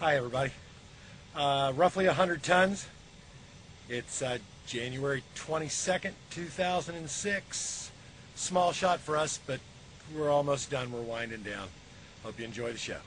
Hi, everybody. Uh, roughly 100 tons. It's uh, January 22nd, 2006. Small shot for us, but we're almost done. We're winding down. Hope you enjoy the show.